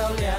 漂亮。